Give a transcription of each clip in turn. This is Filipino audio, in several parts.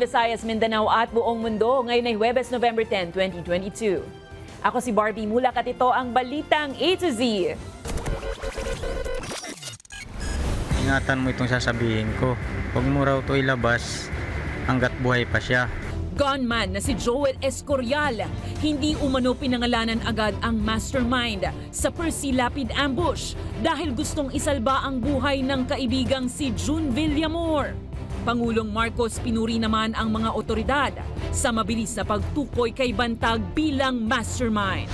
Visayas, Mindanao at buong mundo. Ngayon ay Huwebes, November 10, 2022. Ako si Barbie Mulak at ito ang Balitang A to Z. Ingatan mo itong sasabihin ko. Huwag mo raw ito ilabas hanggat buhay pa siya. Gunman na si Joel Escorial, hindi umano pinangalanan agad ang mastermind sa Percy Lapid ambush dahil gustong isalba ang buhay ng kaibigang si June Villamor. Pangulong Marcos pinuri naman ang mga otoridad sa mabilis na pagtukoy kay Bantag bilang mastermind.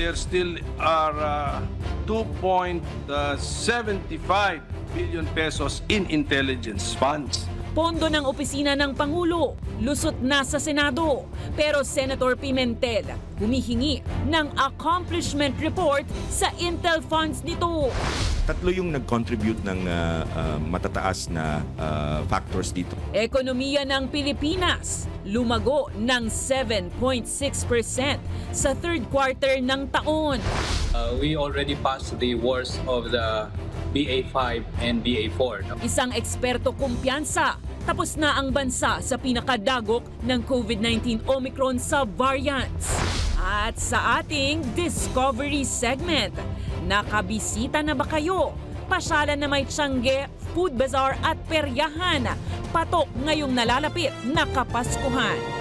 there still are uh, 2.75 billion pesos in intelligence funds. Pondo ng opisina ng Pangulo, lusot na sa Senado. Pero Senator Pimentel humihingi ng accomplishment report sa Intel funds nito. tatlo yung nag-contribute ng ah, ah, matataas na ah, factors dito. Ekonomiya ng Pilipinas lumago ng 7.6% sa third quarter ng taon. Uh, we already passed the worst of the BA5 and BA4. no? Isang eksperto kumpiyansa, tapos na ang bansa sa pinakadagok ng COVID-19 Omicron sub-variants. At sa ating Discovery segment, nakabisita na ba kayo? Pasyalan na may Tiangge, Food Bazaar at Peryahan. Patok ngayong nalalapit na Kapaskuhan.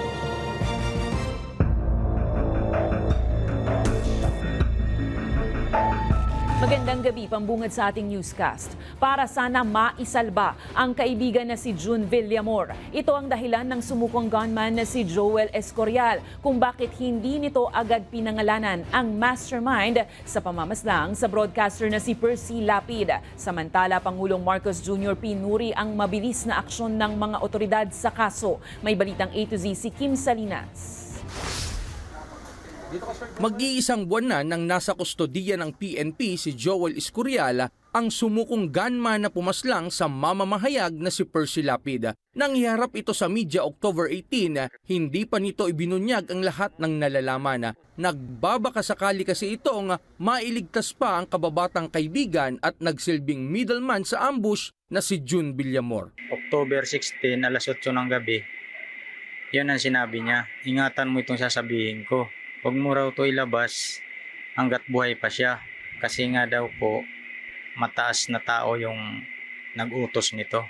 Magandang gabi, pambungad sa ating newscast. Para sana maisalba ang kaibigan na si June Villamor. Ito ang dahilan ng sumukong gunman na si Joel Escorial kung bakit hindi nito agad pinangalanan ang mastermind sa pamamaslang sa broadcaster na si Percy Lapid. Samantala, Pangulong Marcos Jr. pinuri ang mabilis na aksyon ng mga otoridad sa kaso. May balitang A to Z si Kim Salinas. Mag-iisang buwan na nang nasa kustodiya ng PNP si Joel Escurial ang sumukong gunman na pumaslang sa mamamahayag na si Percy Lapid. Nang iharap ito sa media October 18, hindi pa nito ibinunyag ang lahat ng nalalaman. Nagbabaka sakali kasi itong mailigtas pa ang kababatang kaibigan at nagsilbing middleman sa ambush na si June Villamor. October 16, alas 8 ng gabi, yun ang sinabi niya. Ingatan mo itong sasabihin ko. Huwag mo raw ito ilabas hanggat buhay pa siya. Kasi nga daw po, mataas na tao yung nag-utos nito.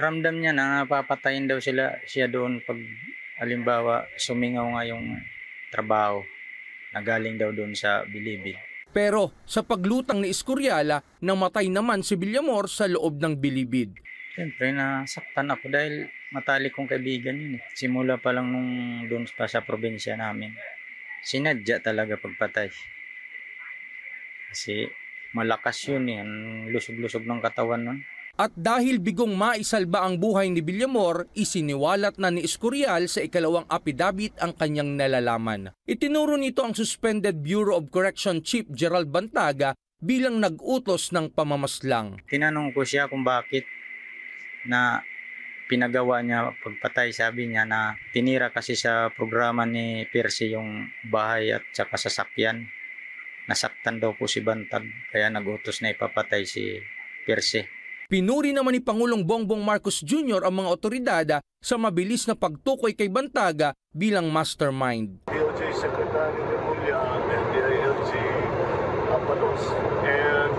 Ramdam niya na napapatayin daw sila siya doon pag alimbawa sumingaw nga yung trabaho na galing daw doon sa bilibid. Pero sa paglutang ni Escurial, namatay naman si Villamor sa loob ng bilibid. Siyempre, nasaktan ako dahil matalik kong kaibigan yun. eh. Simula pa lang nung doon pa sa probinsya namin. Sinadya talaga pagpatay. Kasi malakas yun eh. Ang lusog-lusog ng katawan nun. At dahil bigong maisalba ang buhay ni Villamor, isiniwalat na ni Escorial sa ikalawang apidabit ang kanyang nalalaman. Itinuro nito ang suspended Bureau of Correction Chief Gerald Bantaga bilang nag-utos ng pamamaslang. Tinanong ko siya kung bakit na pinagawa niya pagpatay. Sabi niya na tinira kasi sa programa ni Percy yung bahay at saka sasakyan. Nasaktan daw po si Bantag kaya nagutos na ipapatay si Percy. Pinuri naman ni Pangulong Bongbong Marcos Jr. ang mga otoridad sa mabilis na pagtukoy kay Bantaga bilang mastermind. DOJ Secretary Remulla and DILG Apalos. And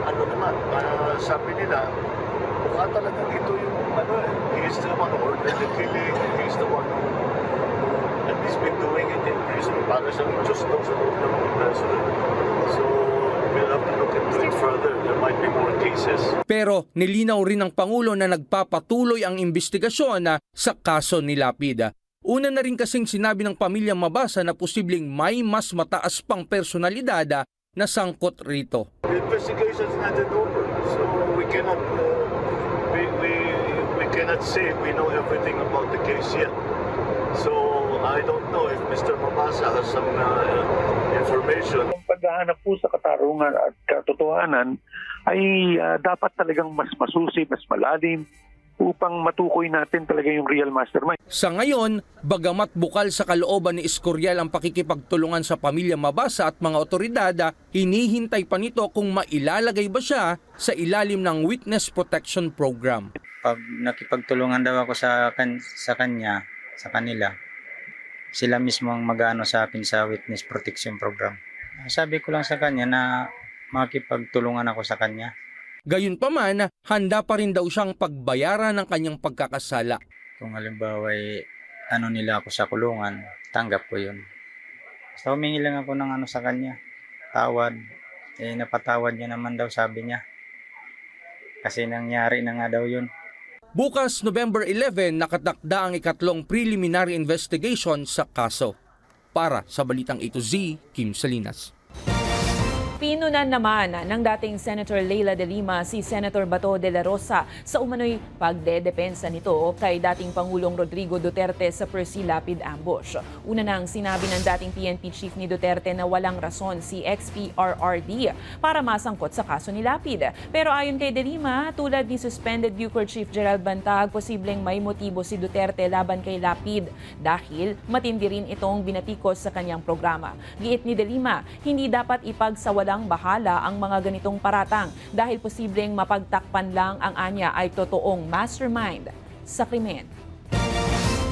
ano naman, ah, sabi nila, mukha talagang ito yung ano eh, he is the one who ordered the killing, he is the one who at least been doing it in prison. Para siyang just daw sa loob ng president. So, we'll have to look into it further. There might be more cases. Pero nilinaw rin ng Pangulo na nagpapatuloy ang investigasyon na sa kaso ni Lapid. Una na rin kasing sinabi ng pamilya Mabasa na posibleng may mas mataas pang personalidad na sangkot rito. The investigation's not over, so we cannot uh, we, we we cannot say we know everything about the case yet. So I don't know if Mr. Mabasa has some uh, information. Ang paghahanap po sa katarungan at katotohanan ay ah, dapat talagang mas masusi, mas malalim upang matukoy natin talaga yung real mastermind. Sa ngayon, bagamat bukal sa kalooban ni Escorial ang pakikipagtulungan sa pamilya Mabasa at mga otoridad, hinihintay pa nito kung mailalagay ba siya sa ilalim ng Witness Protection Program. pag nakipagtulungan daw ako sa, kan, sa kanya, sa kanila, sila mismo ang mag-ano sa akin sa witness protection program. Sabi ko lang sa kanya na makipagtulungan ako sa kanya. Gayunpaman, handa pa rin daw siyang pagbayaran ng kanyang pagkakasala. Kung halimbawa ay ano nila ako sa kulungan, tanggap ko yun. Basta humingi lang ako ng ano sa kanya, tawad. Eh, napatawad niya naman daw sabi niya. Kasi nangyari na nga daw yun. Bukas, November 11, nakatakda ang ikatlong preliminary investigation sa kaso. Para sa Balitang A to Z, Kim Salinas. Pinunan naman ng dating Senator Leila de Lima si Senator Bato de la Rosa sa umano'y pagdedepensa nito kay dating Pangulong Rodrigo Duterte sa Percy Lapid ambush. Una nang sinabi ng dating PNP chief ni Duterte na walang rason si XPRRD para masangkot sa kaso ni Lapid. Pero ayon kay de Lima, tulad ni suspended Bucor Chief Gerald Bantag, posibleng may motibo si Duterte laban kay Lapid dahil matindi rin itong binatikos sa kanyang programa. Giit ni de Lima, hindi dapat ipagsawalang bahala ang mga ganitong paratang dahil posibleng mapagtakpan lang ang anya ay totoong mastermind sa krimen.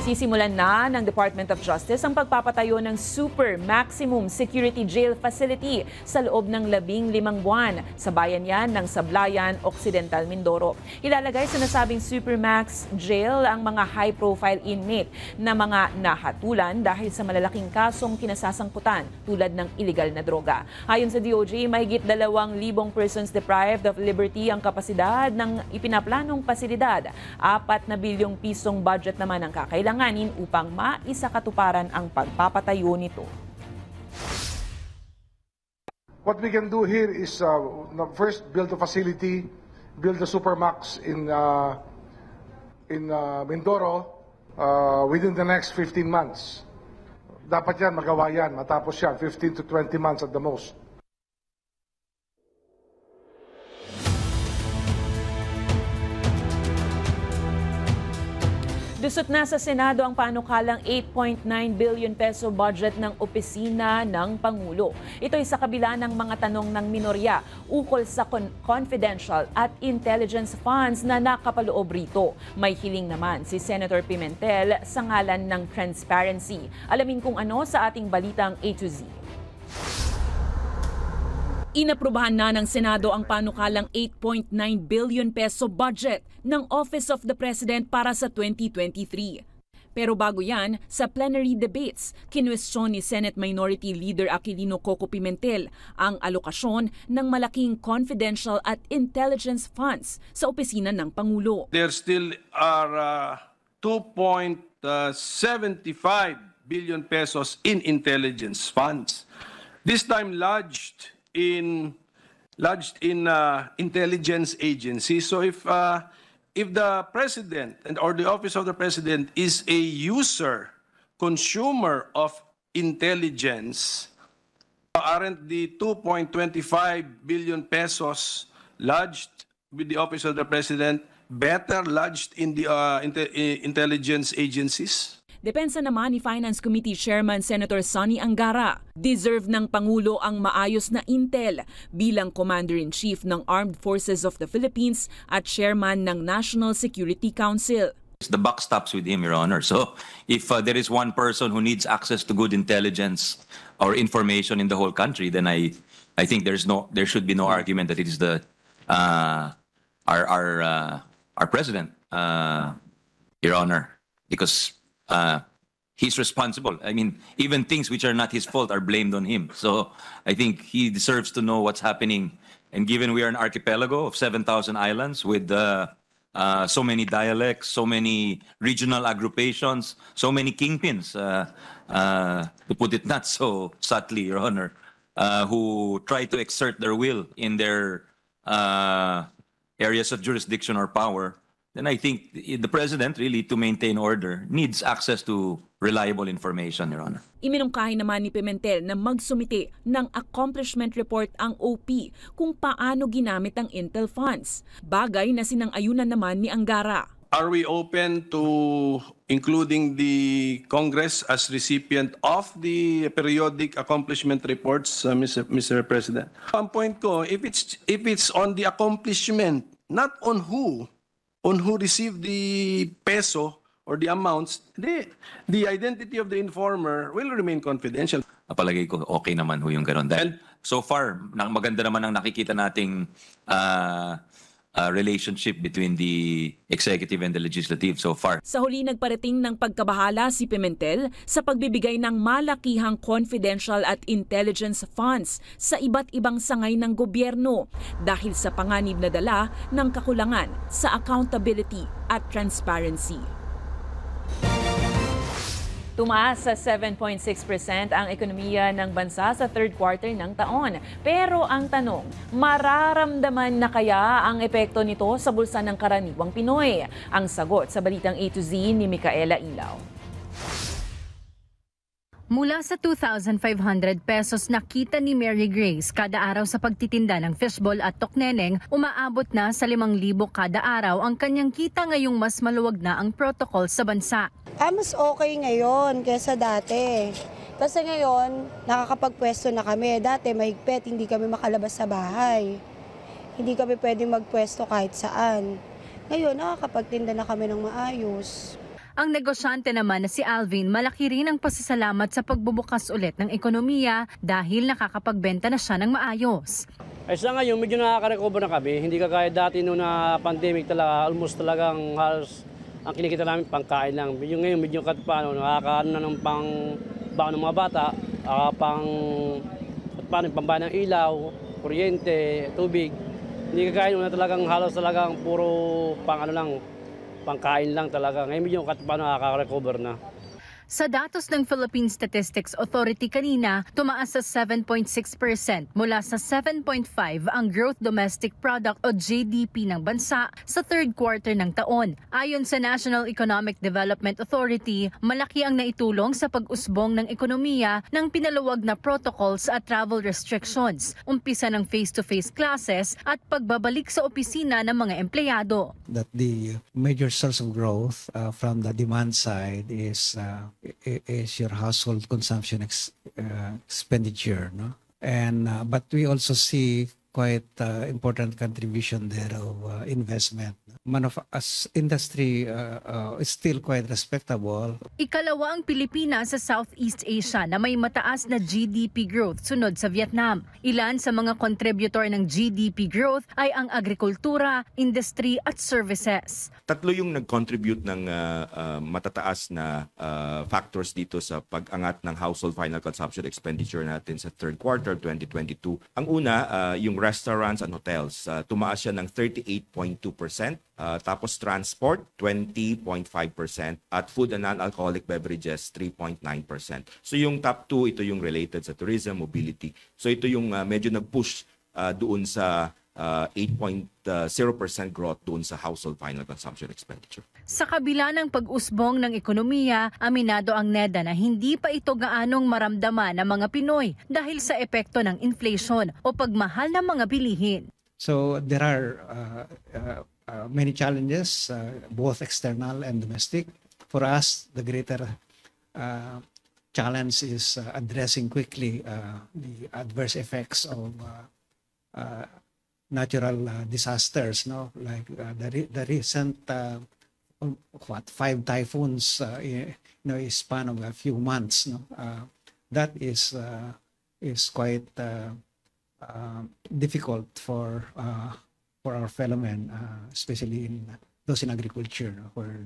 Sisimulan na ng Department of Justice ang pagpapatayo ng Super Maximum Security Jail Facility sa loob ng labing limang buwan sa bayan yan ng Sablayan, Occidental, Mindoro. Ilalagay sa nasabing Supermax Jail ang mga high-profile inmate na mga nahatulan dahil sa malalaking kasong kinasasangkutan tulad ng illegal na droga. Ayon sa DOJ, mahigit dalawang libong persons deprived of liberty ang kapasidad ng ipinaplanong pasilidad. Apat na bilyong pisong budget naman ang kakailangan kailanganin upang maisakatuparan ang pagpapatayo nito. What we can do here is uh, first build a facility, build a supermax in uh, in uh, Mindoro uh, within the next 15 months. Dapat yan, magawa yan, matapos yan, 15 to 20 months at the most. Lusot na sa Senado ang panukalang 8.9 billion peso budget ng opisina ng Pangulo. Ito ay sa kabila ng mga tanong ng minorya ukol sa con- confidential at intelligence funds na nakapaloob rito. May hiling naman si Senator Pimentel sa ngalan ng transparency. Alamin kung ano sa ating balitang A to Z. Inaprubahan na ng Senado ang panukalang 8.9 billion peso budget ng Office of the President para sa 2023. Pero bago yan, sa plenary debates, kinwestiyon ni Senate Minority Leader Aquilino Coco Pimentel ang alokasyon ng malaking confidential at intelligence funds sa opisina ng Pangulo. There still are uh, 2.75 billion pesos in intelligence funds. This time lodged in lodged in uh, intelligence agencies. So if uh, if the president and or the office of the president is a user, consumer of intelligence, aren't the 2.25 billion pesos lodged with the office of the president better lodged in the uh, inte- intelligence agencies? Depensa naman ni Finance Committee Chairman Senator Sonny Angara. Deserve ng Pangulo ang maayos na intel bilang Commander-in-Chief ng Armed Forces of the Philippines at Chairman ng National Security Council. The buck stops with him, Your Honor. So if uh, there is one person who needs access to good intelligence or information in the whole country, then I, I think there's no, there should be no argument that it is the, uh, our, our, uh, our president, uh, Your Honor, because uh, he's responsible. I mean, even things which are not his fault are blamed on him. So I think he deserves to know what's happening. And given we are an archipelago of 7,000 islands with uh, uh, so many dialects, so many regional agrupations, so many kingpins, uh, uh, to put it not so subtly, Your Honor, uh, who try to exert their will in their areas of jurisdiction or power, then I think the president really to maintain order needs access to reliable information, Your Honor. Iminungkahi naman ni Pimentel na magsumite ng accomplishment report ang OP kung paano ginamit ang Intel funds. Bagay na sinang-ayunan naman ni Angara. Are we open to including the Congress as recipient of the periodic accomplishment reports, uh, Mr. Mr. President? Ang point ko, if it's if it's on the accomplishment, not on who on who received the peso or the amounts, the, the identity of the informer will remain confidential. Palagay ko okay naman ho yung ganun. Dahil so far, na- maganda naman ang nakikita nating ah, ah, relationship between the executive and the legislative so far. Sa huli nagparating ng pagkabahala si Pimentel sa pagbibigay ng malakihang confidential at intelligence funds sa iba't ibang sangay ng gobyerno dahil sa panganib na dala ng kakulangan sa accountability at transparency. Tumaas sa 7.6% ang ekonomiya ng bansa sa third quarter ng taon. Pero ang tanong, mararamdaman na kaya ang epekto nito sa bulsa ng karaniwang Pinoy? Ang sagot sa balitang A to Z ni Micaela Ilaw. Mula sa 2,500 pesos na kita ni Mary Grace kada araw sa pagtitinda ng fishball at tokneneng, umaabot na sa 5,000 kada araw ang kanyang kita ngayong mas maluwag na ang protocol sa bansa. Ah, mas okay ngayon kaysa dati. Kasi ngayon, nakakapagpwesto na kami. Dati mahigpit, hindi kami makalabas sa bahay. Hindi kami pwedeng magpwesto kahit saan. Ngayon, nakakapagtinda na kami ng maayos. Ang negosyante naman na si Alvin, malaki rin ang pasasalamat sa pagbubukas ulit ng ekonomiya dahil nakakapagbenta na siya ng maayos. Ay sa ngayon, medyo nakaka-recover na kami. Hindi kagaya dati noong na pandemic talaga, almost talagang halos ang kinikita namin pangkain lang. Medyo ngayon, medyo kat paano, nakakaano na ng pang baon ng mga bata, uh, pang at paano, pambahan ng ilaw, kuryente, tubig. Hindi kagaya noon na talagang halos talagang puro pang ano lang, pangkain lang talaga. Ngayon medyo kat paano nakaka-recover na. Sa datos ng Philippine Statistics Authority kanina, tumaas sa 7.6% mula sa 7.5 ang Growth Domestic Product o GDP ng bansa sa third quarter ng taon. Ayon sa National Economic Development Authority, malaki ang naitulong sa pag-usbong ng ekonomiya ng pinalawag na protocols at travel restrictions, umpisa ng face-to-face classes at pagbabalik sa opisina ng mga empleyado. That the major source of growth uh, from the demand side is uh, is your household consumption ex, uh, expenditure no? And uh, but we also see quite uh, important contribution there of uh, investment Manuf- as industry uh, uh, is still quite respectable Ikalawa ang Pilipinas sa Southeast Asia na may mataas na GDP growth sunod sa Vietnam. Ilan sa mga contributor ng GDP growth ay ang agrikultura, industry at services. Tatlo yung nag-contribute ng ah, ah, matataas na ah, factors dito sa pag-angat ng household final consumption expenditure natin sa third quarter 2022. Ang una, ah, yung restaurants and hotels. Ah, tumaas siya ng 38.2%. Ah, tapos transport, 20.5%. At food and non-alcoholic beverages, 3.9%. So yung top two, ito yung related sa tourism, mobility. So ito yung ah, medyo nag-push ah, doon sa ah, 8.0% growth doon sa household final consumption expenditure. Sa kabila ng pag-usbong ng ekonomiya, aminado ang NEDA na hindi pa ito gaanong maramdaman ng mga Pinoy dahil sa epekto ng inflation o pagmahal ng mga bilihin. so there are uh, uh, uh, many challenges uh, both external and domestic for us the greater uh, challenge is uh, addressing quickly uh, the adverse effects of uh, uh, natural uh, disasters no like uh, the, re- the recent uh, um, what five typhoons uh, i- you know a span of a few months no uh, that is uh, is quite uh, uh, difficult for uh, for our fellow men uh, especially in those in agriculture no, where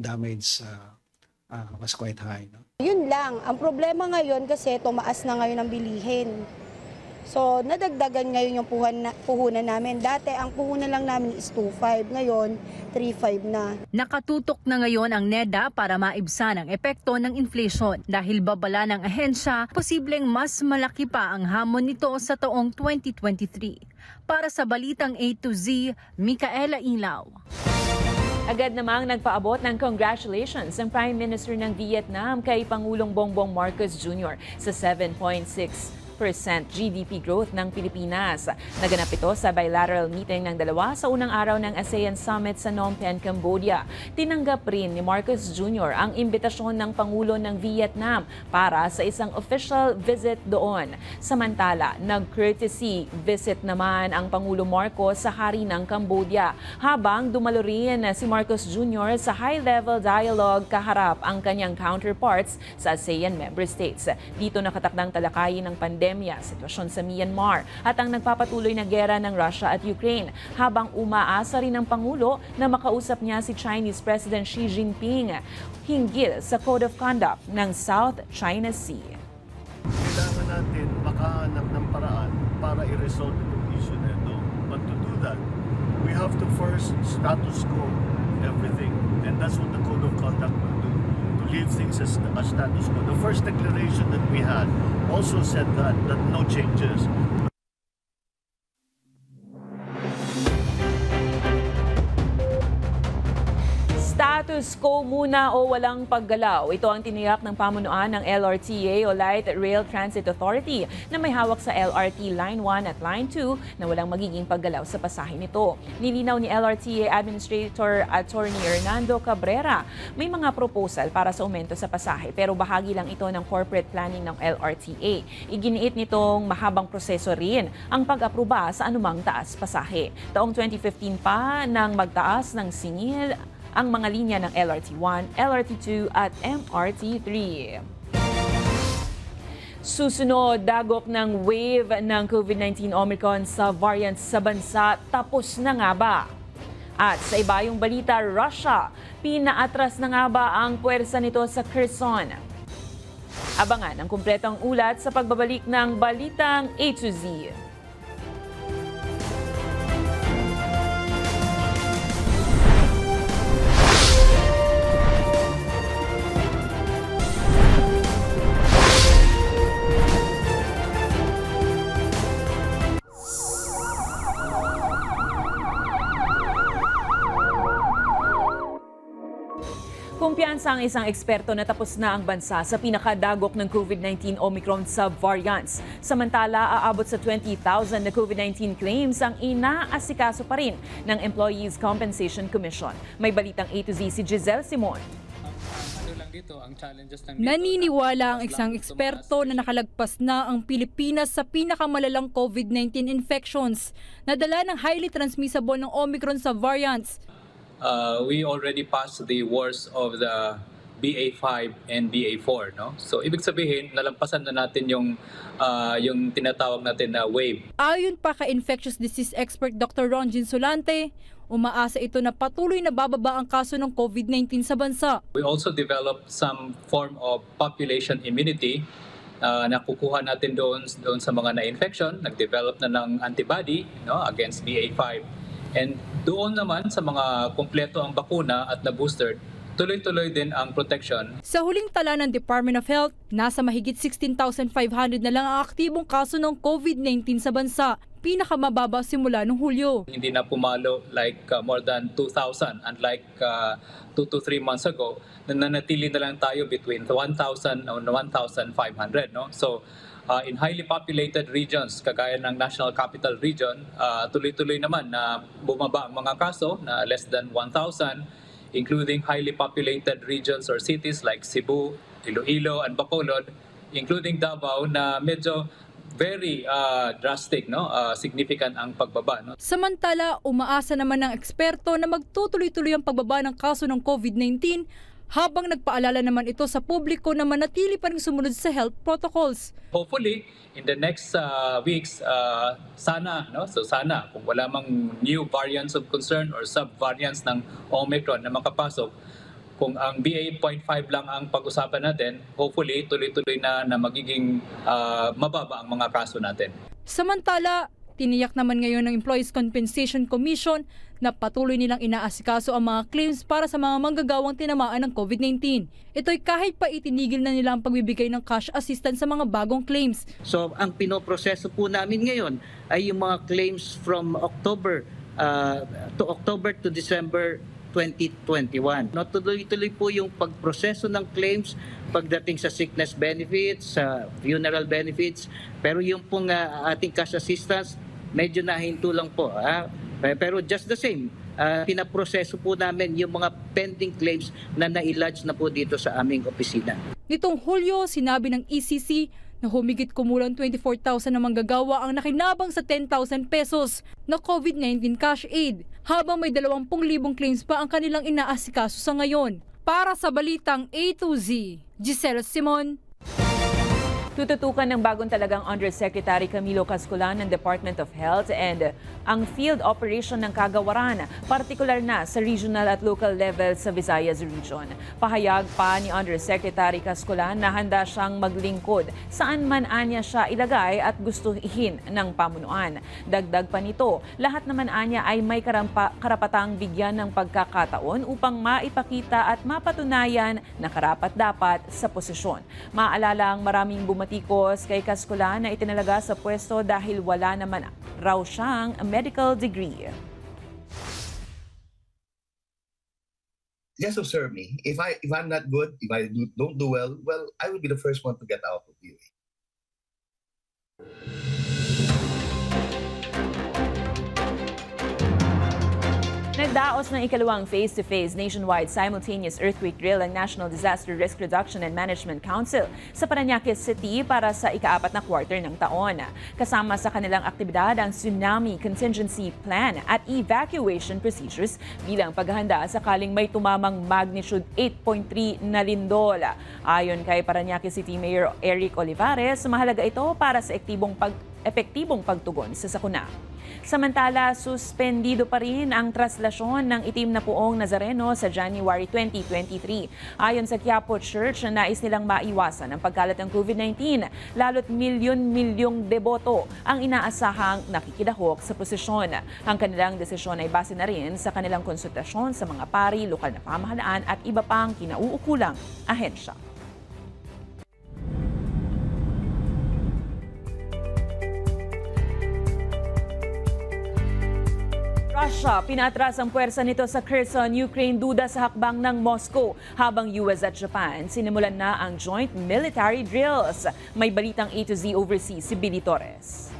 damage uh, uh, was quite high no Yun lang. Ang problema ngayon kasi tumaas na ngayon ang bilihin. So, nadagdagan ngayon yung puhunan, na, puhunan namin. Dati, ang puhunan lang namin is 2.5. Ngayon, 3.5 na. Nakatutok na ngayon ang NEDA para maibsan ang epekto ng inflation. Dahil babala ng ahensya, posibleng mas malaki pa ang hamon nito sa taong 2023. Para sa Balitang A to Z, Micaela Ilaw. Agad namang nagpaabot ng congratulations ang Prime Minister ng Vietnam kay Pangulong Bongbong Marcos Jr. sa 7.6 GDP growth ng Pilipinas. Naganap ito sa bilateral meeting ng dalawa sa unang araw ng ASEAN Summit sa Phnom Penh, Cambodia. Tinanggap rin ni Marcos Jr. ang imbitasyon ng Pangulo ng Vietnam para sa isang official visit doon. Samantala, nag-courtesy visit naman ang Pangulo Marcos sa hari ng Cambodia habang dumalo rin si Marcos Jr. sa high-level dialogue kaharap ang kanyang counterparts sa ASEAN member states. Dito nakatakdang talakayin ng pandemya, sitwasyon sa Myanmar at ang nagpapatuloy na gera ng Russia at Ukraine habang umaasa rin ng Pangulo na makausap niya si Chinese President Xi Jinping hinggil sa Code of Conduct ng South China Sea. Kailangan natin makahanap ng paraan para i-resolve itong issue na ito. But to do that, we have to first status quo everything. And that's what the Code of Conduct leave things as, as status quo. The first declaration that we had also said that, that no changes. Status quo muna o walang paggalaw. Ito ang tiniyak ng pamunuan ng LRTA o Light Rail Transit Authority na may hawak sa LRT Line 1 at Line 2 na walang magiging paggalaw sa pasahe nito. Nilinaw ni LRTA Administrator Attorney Hernando Cabrera, may mga proposal para sa aumento sa pasahe pero bahagi lang ito ng corporate planning ng LRTA. Iginiit nitong mahabang proseso rin ang pag-aproba sa anumang taas pasahe. Taong 2015 pa nang magtaas ng singil ang mga linya ng LRT1, LRT2 at MRT3. Susunod, dagok ng wave ng COVID-19 Omicron sa variants sa bansa, tapos na nga ba? At sa iba yung balita, Russia, pinaatras na nga ba ang puwersa nito sa Kherson? Abangan ang kumpletong ulat sa pagbabalik ng Balitang A to Z. Kumpiyansa ang isang eksperto na tapos na ang bansa sa pinakadagok ng COVID-19 Omicron subvariants. Samantala, aabot sa 20,000 na COVID-19 claims ang inaasikaso pa rin ng Employees Compensation Commission. May balitang A to Z si Giselle Simon. Naniniwala ang isang eksperto na nakalagpas na ang Pilipinas sa pinakamalalang COVID-19 infections na dala ng highly transmissible ng Omicron subvariants uh, we already passed the worst of the BA5 and BA4 no? So ibig sabihin nalampasan na natin yung uh, yung tinatawag natin na wave. Ayon pa kay infectious disease expert Dr. Ronjin Solante umaasa ito na patuloy na bababa ang kaso ng COVID-19 sa bansa. We also developed some form of population immunity uh, nakukuha natin doon doon sa mga na-infection. Nag-develop na ng antibody no against BA5 And doon naman sa mga kumpleto ang bakuna at na-booster, tuloy-tuloy din ang protection. Sa huling tala ng Department of Health, nasa mahigit 16,500 na lang ang aktibong kaso ng COVID-19 sa bansa, pinakamababa simula noong Hulyo. Hindi na pumalo like uh, more than 2,000 unlike uh, 2 to 3 months ago, nananatili na lang tayo between 1,000 and 1,500. No? So uh, in highly populated regions, kagaya ng National Capital Region, uh, tuloy-tuloy naman na bumaba ang mga kaso na less than 1,000, including highly populated regions or cities like Cebu, Iloilo, and Bacolod, including Davao na medyo very uh, drastic, no? Uh, significant ang pagbaba. No? Samantala, umaasa naman ng eksperto na magtutuloy-tuloy ang pagbaba ng kaso ng COVID-19 habang nagpaalala naman ito sa publiko na manatili pa rin sumunod sa health protocols. Hopefully, in the next uh, weeks, uh, sana, no? so sana, kung wala mang new variants of concern or sub-variants ng Omicron na makapasok, kung ang BA.5 lang ang pag-usapan natin, hopefully tuloy-tuloy na na magiging uh, mababa ang mga kaso natin. Samantala, tiniyak naman ngayon ng Employees Compensation Commission na patuloy nilang inaasikaso ang mga claims para sa mga manggagawang tinamaan ng COVID-19. Ito'y kahit pa itinigil na nila ang pagbibigay ng cash assistance sa mga bagong claims. So ang pinoproseso po namin ngayon ay yung mga claims from October uh, to October to December 2021. No, tuloy-tuloy po yung pagproseso ng claims pagdating sa sickness benefits, sa funeral benefits, pero yung pong uh, ating cash assistance, medyo nahinto lang po. Ah. Pero just the same, uh, pinaproseso po namin yung mga pending claims na nailodge na po dito sa aming opisina. Nitong Hulyo, sinabi ng ECC na humigit kumulang 24,000 na manggagawa ang nakinabang sa 10,000 pesos na COVID-19 cash aid, habang may 20,000 claims pa ang kanilang inaasikaso sa ngayon. Para sa balitang A to Z, Giselle Simon, Tututukan ng bagong talagang Undersecretary Camilo Cascolan ng Department of Health and ang field operation ng kagawaran, partikular na sa regional at local level sa Visayas Region. Pahayag pa ni Undersecretary Cascolan na handa siyang maglingkod saan man anya siya ilagay at gustuhin ng pamunuan. Dagdag pa nito, lahat naman anya ay may karampa, karapatang bigyan ng pagkakataon upang maipakita at mapatunayan na karapat dapat sa posisyon. Maalala ang maraming bumalik matikos kay Kaskulan na itinalaga sa pwesto dahil wala naman raw siyang medical degree. Just observe me. If I if I'm not good, if I don't do well, well, I will be the first one to get out of you. Nagdaos ng ikalawang face-to-face nationwide simultaneous earthquake drill ang National Disaster Risk Reduction and Management Council sa Paranaque City para sa ikaapat na quarter ng taon. Kasama sa kanilang aktibidad ang Tsunami Contingency Plan at Evacuation Procedures bilang paghahanda sakaling may tumamang magnitude 8.3 na lindol. Ayon kay Paranaque City Mayor Eric Olivares, mahalaga ito para sa ektibong pag epektibong pagtugon sa sakuna. Samantala, suspendido pa rin ang traslasyon ng itim na puong Nazareno sa January 2023. Ayon sa Quiapo Church, nais nilang maiwasan ang pagkalat ng COVID-19, lalo't milyon-milyong deboto ang inaasahang nakikidahok sa posisyon. Ang kanilang desisyon ay base na rin sa kanilang konsultasyon sa mga pari, lokal na pamahalaan at iba pang kinauukulang ahensya. Russia, pinatras ang puwersa nito sa Kherson, Ukraine duda sa hakbang ng Moscow. Habang US at Japan, sinimulan na ang joint military drills. May balitang A to Z overseas si Billy Torres.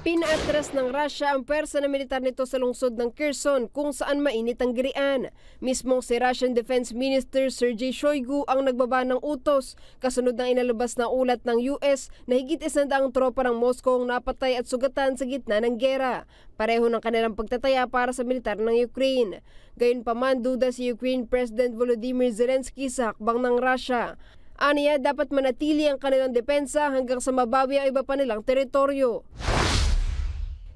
Pinaatras ng Russia ang pwersa na militar nito sa lungsod ng Kherson kung saan mainit ang girian. Mismong si Russian Defense Minister Sergei Shoigu ang nagbaba ng utos kasunod ng inalabas na ulat ng US na higit isandaang tropa ng Moscow ang napatay at sugatan sa gitna ng gera. Pareho ng kanilang pagtataya para sa militar ng Ukraine. Gayunpaman duda si Ukraine President Volodymyr Zelensky sa hakbang ng Russia. Aniya dapat manatili ang kanilang depensa hanggang sa mabawi ang iba pa nilang teritoryo.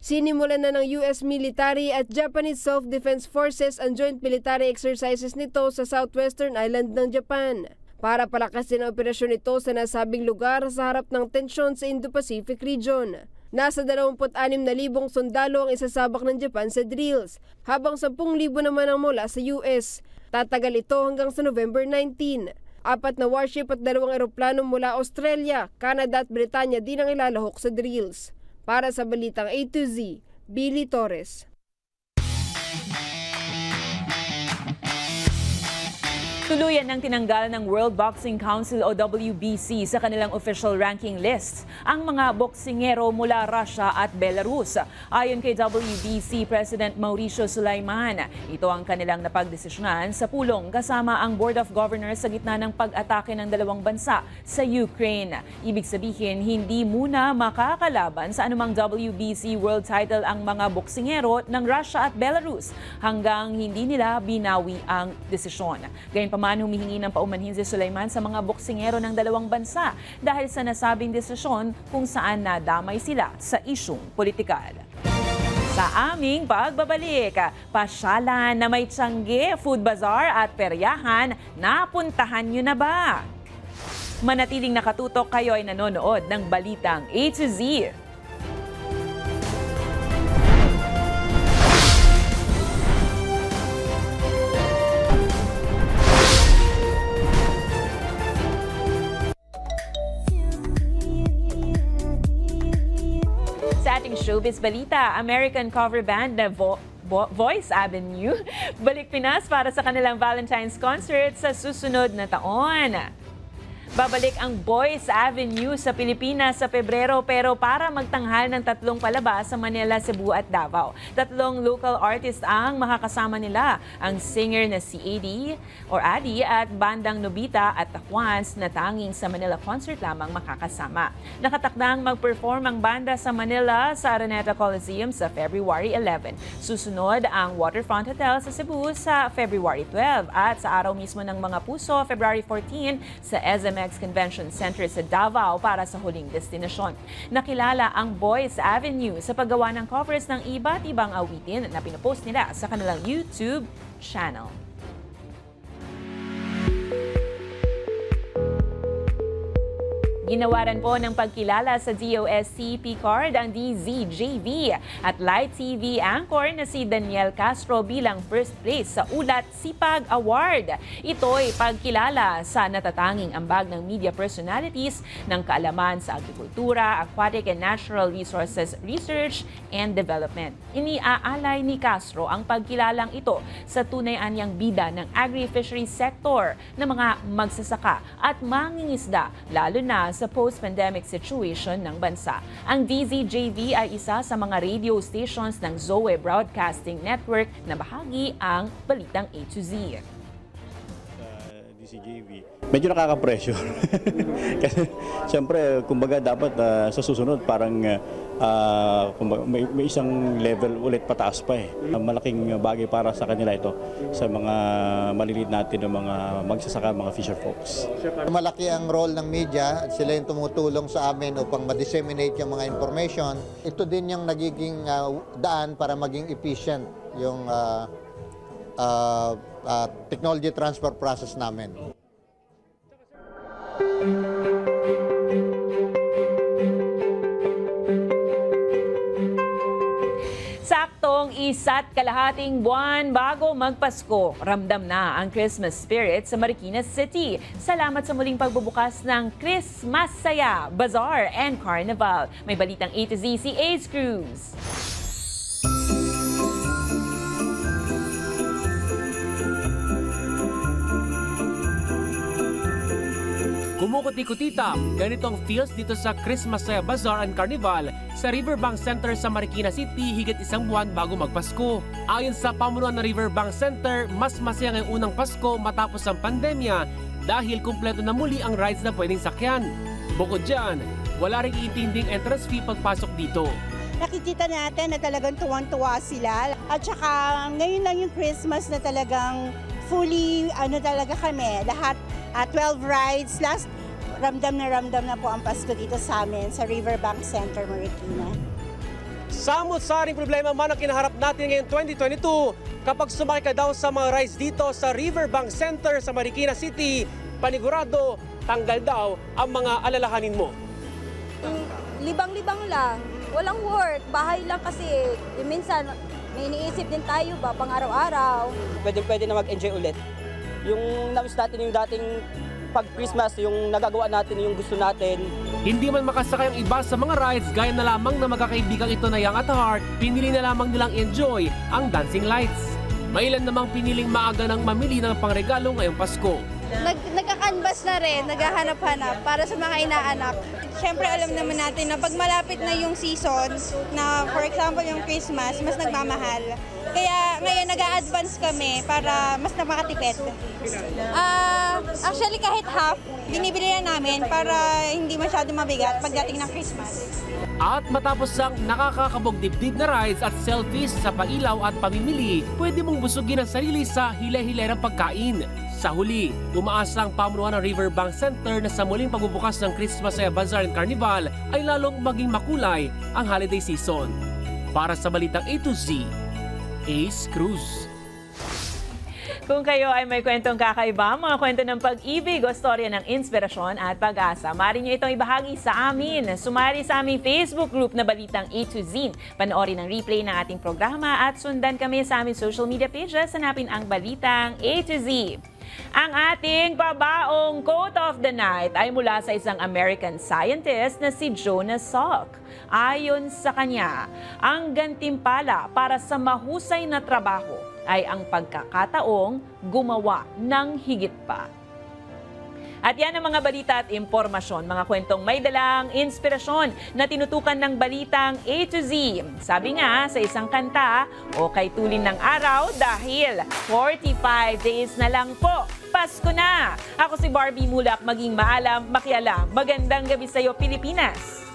Sinimulan na ng US military at Japanese Self-Defense Forces ang joint military exercises nito sa southwestern island ng Japan para palakasin ang operasyon nito sa nasabing lugar sa harap ng tensyon sa Indo-Pacific region. Nasa 26,000 sundalo ang isasabak ng Japan sa drills, habang 10,000 naman ang mula sa US. Tatagal ito hanggang sa November 19. Apat na warship at dalawang eroplano mula Australia, Canada at Britanya din ang ilalahok sa drills. Para sa Balitang A to Z, Billy Torres. Tuluyan ng tinanggal ng World Boxing Council o WBC sa kanilang official ranking lists ang mga boksingero mula Russia at Belarus. Ayon kay WBC President Mauricio Sulaiman, ito ang kanilang napagdesisyonan sa pulong kasama ang Board of Governors sa gitna ng pag-atake ng dalawang bansa sa Ukraine. Ibig sabihin, hindi muna makakalaban sa anumang WBC World title ang mga boksingero ng Russia at Belarus hanggang hindi nila binawi ang desisyon. Gayun Gayunpaman, humihingi ng paumanhin si Sulaiman sa mga boksingero ng dalawang bansa dahil sa nasabing desisyon kung saan nadamay sila sa isyong politikal. Sa aming pagbabalik, pasyalan na may tiyangge, food bazaar at peryahan, napuntahan nyo na ba? Manatiling nakatutok kayo ay nanonood ng Balitang A to Z showbiz balita, American cover band na Vo- Vo- Voice Avenue balik Pinas para sa kanilang Valentine's concert sa susunod na taon. Babalik ang Boys Avenue sa Pilipinas sa Pebrero pero para magtanghal ng tatlong palabas sa Manila, Cebu at Davao. Tatlong local artist ang makakasama nila. Ang singer na si Adi or Adi at bandang Nobita at Takwans na tanging sa Manila concert lamang makakasama. Nakatakdang mag-perform ang banda sa Manila sa Araneta Coliseum sa February 11. Susunod ang Waterfront Hotel sa Cebu sa February 12 at sa araw mismo ng mga puso, February 14 sa SMX Convention Center sa Davao para sa huling destinasyon. Nakilala ang Boys Avenue sa paggawa ng covers ng iba't ibang awitin na pinopost nila sa kanilang YouTube channel. Ginawaran po ng pagkilala sa DOST card ang DZJV at Light TV anchor na si Daniel Castro bilang first place sa Ulat Sipag Award. Ito'y pagkilala sa natatanging ambag ng media personalities ng kaalaman sa agrikultura, aquatic and natural resources research and development. Iniaalay ni Castro ang pagkilalang ito sa tunay anyang bida ng agri-fisheries sector ng mga magsasaka at mangingisda lalo na sa post-pandemic situation ng bansa. Ang DZJV ay isa sa mga radio stations ng Zoe Broadcasting Network na bahagi ang Balitang A to Z. DCJV. Medyo nakaka-pressure. Kasi siyempre, kumbaga dapat ah, sa susunod parang ah, kumbaga, may, may isang level ulit pataas pa eh. Malaking bagay para sa kanila ito sa mga maliliit natin ng mga magsasaka, mga fisher folks. Malaki ang role ng media at sila yung tumutulong sa amin upang ma-disseminate yung mga information. Ito din yung nagiging ah, daan para maging efficient yung ah, ah, ah, technology transfer process namin. Isa't kalahating buwan bago magpasko, ramdam na ang Christmas spirit sa Marikina City. Salamat sa muling pagbubukas ng Christmas Saya, Bazaar and Carnival. May balitang A to Z si Ace Cruz. Kumukuti-kutita, ganito ang feels dito sa Christmas Bazaar and Carnival sa Riverbank Center sa Marikina City higit isang buwan bago magpasko. Ayon sa pamunuan ng Riverbank Center, mas masaya ngayong unang Pasko matapos ang pandemya dahil kumpleto na muli ang rides na pwedeng sakyan. Bukod dyan, wala rin iintinding entrance fee pagpasok dito. nakikita natin na talagang tuwang-tuwa sila. At saka ngayon lang yung Christmas na talagang fully, ano talaga kami, lahat at 12 rides. Last, ramdam na ramdam na po ang Pasko dito sa amin sa Riverbank Center, Marikina. Samot-saring problema man ang kinaharap natin ngayon 2022 kapag sumakay ka daw sa mga rides dito sa Riverbank Center sa Marikina City, panigurado, tanggal daw ang mga alalahanin mo. libang-libang lang. Walang work. Bahay lang kasi. Yung minsan, may iniisip din tayo ba pang araw-araw. pwede pwede na mag-enjoy ulit. Yung namiss natin yung dating pag Christmas, yung nagagawa natin, yung gusto natin. Hindi man makasakay ang iba sa mga rides gaya na lamang na magkakaibigang ito na young at heart, pinili na lamang nilang enjoy ang dancing lights. May ilan namang piniling maaga ng mamili ng pangregalo ngayong Pasko. Nag, nagka-canvas na rin, naghahanap-hanap para sa mga inaanak. Siyempre alam naman natin na pag malapit na yung season, na for example yung Christmas, mas nagmamahal. Kaya ngayon nag-a-advance kami para mas napakatipid. Ah, actually kahit half, binibili na namin para hindi masyado mabigat pagdating ng Christmas. At matapos ang nakakakabog dibdib na rides at selfies sa pailaw at pamimili, pwede mong busugin ang sarili sa hile-hilerang pagkain. Sa huli, umaasa ang pamunuan ng Riverbank Center na sa muling pagbubukas ng Christmas Saya Bazaar and Carnival ay lalong maging makulay ang holiday season. Para sa Balitang A to Z, Ace Cruz. Kung kayo ay may kwentong kakaiba, mga kwento ng pag-ibig o storya ng inspirasyon at pag-asa, maaari nyo itong ibahagi sa amin. Sumali sa aming Facebook group na Balitang A to Z. Panoorin ang replay ng ating programa at sundan kami sa aming social media pages. Hanapin ang Balitang A to Z. Ang ating babaong quote of the night ay mula sa isang American scientist na si Jonas Salk. Ayon sa kanya, ang gantimpala para sa mahusay na trabaho ay ang pagkakataong gumawa ng higit pa. At yan ang mga balita at impormasyon, mga kwentong may dalang inspirasyon na tinutukan ng balitang A to Z. Sabi nga sa isang kanta, o kay tulin ng araw dahil 45 days na lang po. Pasko na! Ako si Barbie Mulak, maging maalam, makialam. Magandang gabi sa'yo, Pilipinas!